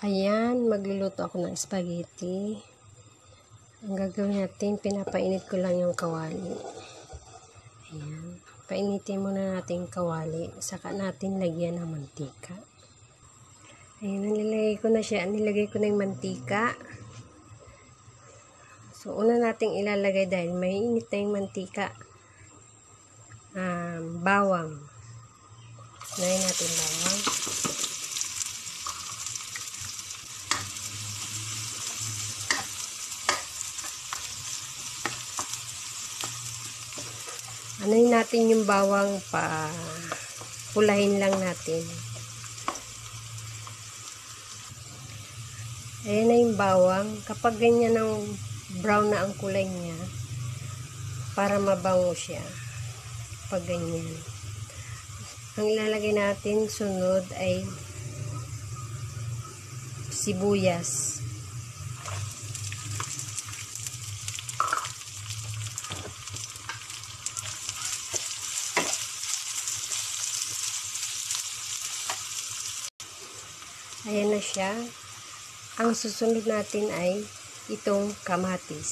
Ayan, magluluto ako ng spaghetti. Ang gagawin natin, pinapainit ko lang yung kawali. Ayan. Painitin muna natin yung kawali. Saka natin lagyan ng mantika. Ayan, nilagay ko na siya. Nilagay ko na yung mantika. So, una nating ilalagay dahil may init na yung mantika. Um, bawang. Lagyan natin bawang. Ano natin yung bawang pa. Pulahin lang natin. Ayan na yung bawang. Kapag ganyan ng brown na ang kulay niya para mabango siya. Pag ganyan. Ang ilalagay natin sunod ay sibuyas Ayan na siya. Ang susunod natin ay itong kamatis.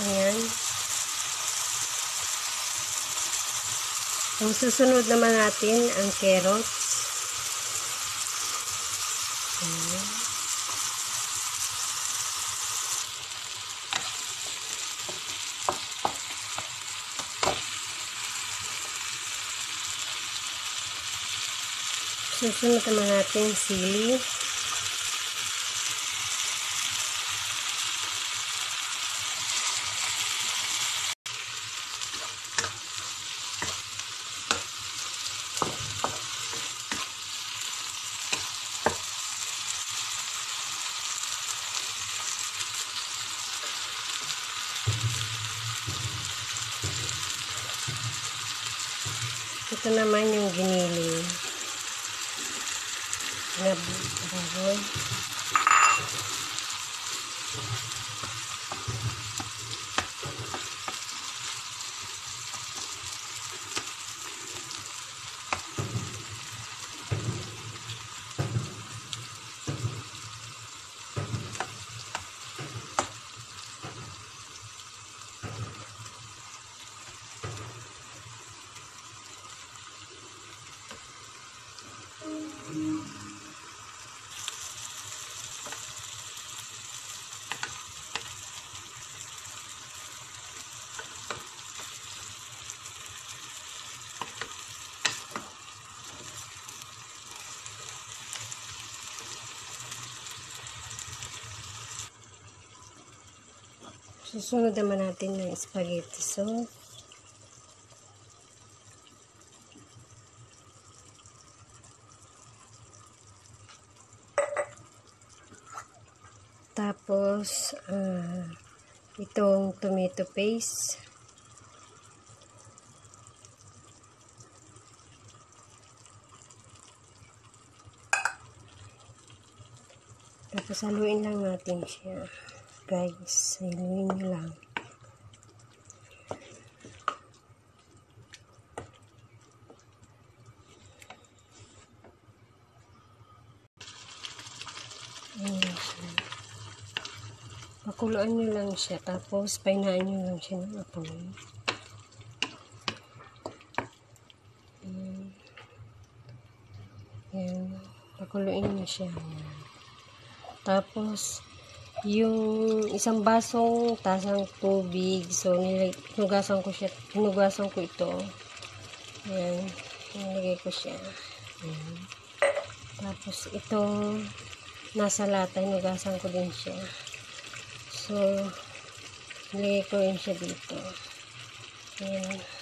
Ayan. Ang susunod naman natin ang carrots. Susunod naman natin sili. Ito naman yung giniling na baboy. Susunod naman natin ng spaghetti sauce. Tapos, uh, itong tomato paste. Tapos, haluin lang natin siya. Guys, haluin nyo lang. Pakuluan nyo lang siya. Tapos, painaan nyo lang siya ng apoy. Ayan. Ayan. Pakuluin nyo siya. Tapos, yung isang basong tasang tubig. So, hinugasan ko siya. Hinugasan ko ito. Ayan. Nilagay ko siya. Ayan. Tapos, itong nasa lata, hinugasan ko din siya. So, nilagay ko rin siya dito. Ayan.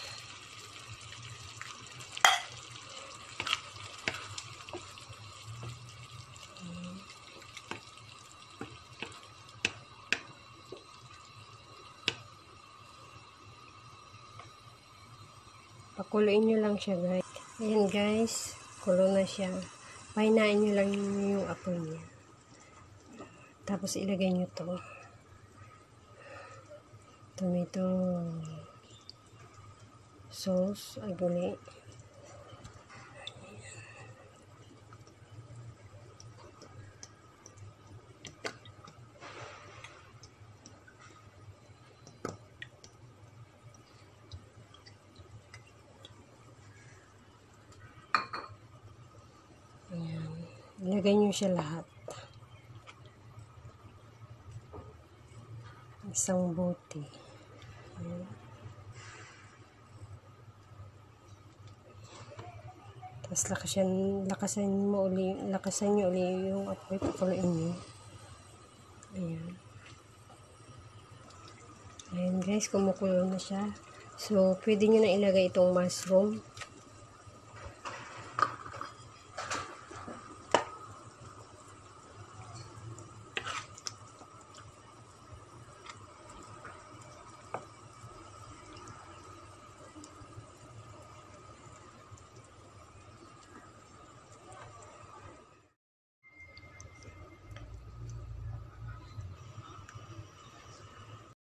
Pakuluin nyo lang siya guys. Ayan guys, kulo na siya. Pahinain nyo lang yung apoy niya. Tapos ilagay nyo to. tomato sauce ay gali Ayan. Ilagay nyo siya lahat. Isang bote. Ayan. Tapos lakasan, lakasan mo uli, lakasan nyo uli yung apoy pakuluin nyo. Ayan. Ayan guys, kumukulo na siya. So, pwede nyo na ilagay itong mushroom.